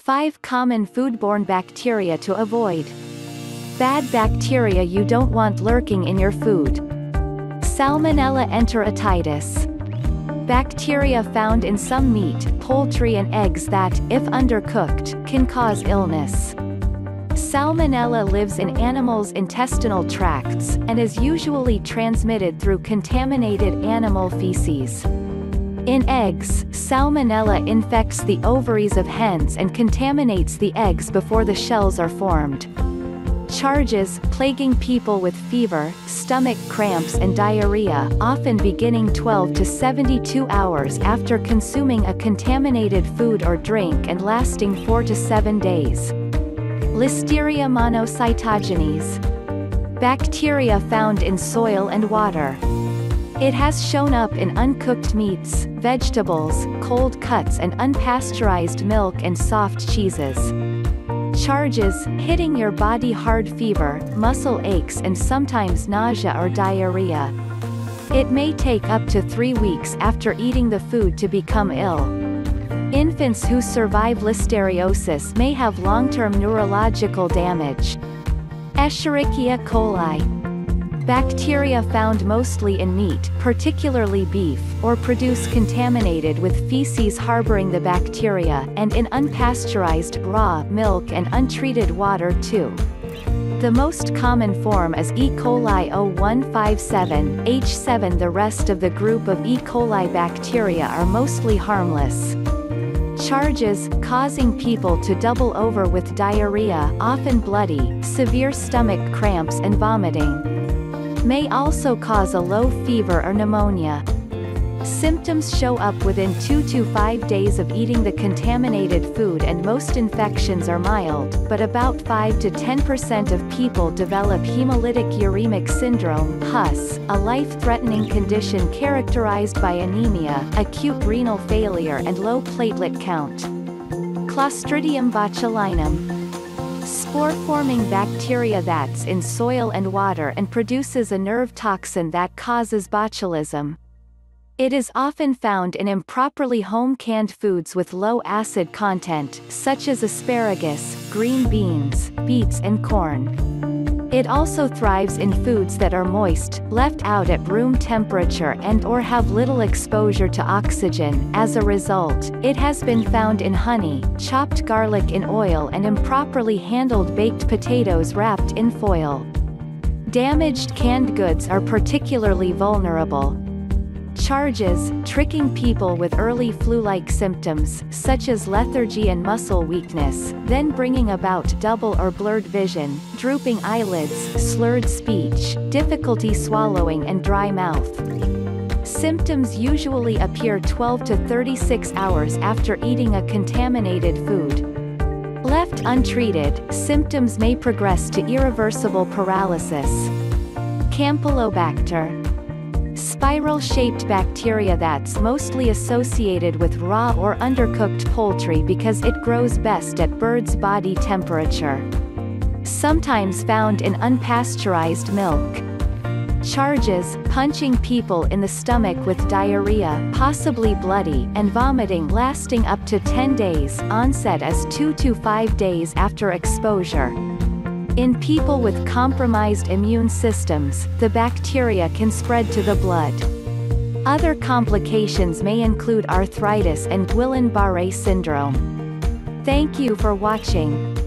5 common foodborne bacteria to avoid. Bad bacteria you don't want lurking in your food. Salmonella enteritidis. Bacteria found in some meat, poultry and eggs that, if undercooked, can cause illness. Salmonella lives in animals' intestinal tracts, and is usually transmitted through contaminated animal feces. In eggs, salmonella infects the ovaries of hens and contaminates the eggs before the shells are formed. Charges, plaguing people with fever, stomach cramps and diarrhea, often beginning 12 to 72 hours after consuming a contaminated food or drink and lasting 4 to 7 days. Listeria monocytogenes. Bacteria found in soil and water. It has shown up in uncooked meats, vegetables, cold cuts and unpasteurized milk and soft cheeses. Charges, hitting your body hard fever, muscle aches and sometimes nausea or diarrhea. It may take up to three weeks after eating the food to become ill. Infants who survive listeriosis may have long-term neurological damage. Escherichia coli Bacteria found mostly in meat, particularly beef, or produce contaminated with feces harboring the bacteria, and in unpasteurized raw milk and untreated water too. The most common form is E. coli 0157, H7 The rest of the group of E. coli bacteria are mostly harmless. Charges, causing people to double over with diarrhea often bloody, severe stomach cramps and vomiting. May also cause a low fever or pneumonia. Symptoms show up within 2 to 5 days of eating the contaminated food and most infections are mild, but about 5 to 10% of people develop hemolytic uremic syndrome (HUS), a life-threatening condition characterized by anemia, acute renal failure and low platelet count. Clostridium botulinum spore-forming bacteria that's in soil and water and produces a nerve toxin that causes botulism. It is often found in improperly home-canned foods with low acid content, such as asparagus, green beans, beets and corn. It also thrives in foods that are moist, left out at room temperature and or have little exposure to oxygen. As a result, it has been found in honey, chopped garlic in oil and improperly handled baked potatoes wrapped in foil. Damaged canned goods are particularly vulnerable, Charges, tricking people with early flu-like symptoms, such as lethargy and muscle weakness, then bringing about double or blurred vision, drooping eyelids, slurred speech, difficulty swallowing and dry mouth. Symptoms usually appear 12 to 36 hours after eating a contaminated food. Left untreated, symptoms may progress to irreversible paralysis. Campylobacter spiral-shaped bacteria that's mostly associated with raw or undercooked poultry because it grows best at bird's body temperature. Sometimes found in unpasteurized milk. Charges, punching people in the stomach with diarrhea possibly bloody and vomiting lasting up to 10 days onset as 2 to 5 days after exposure. In people with compromised immune systems, the bacteria can spread to the blood. Other complications may include arthritis and Guillain-Barré syndrome. Thank you for watching.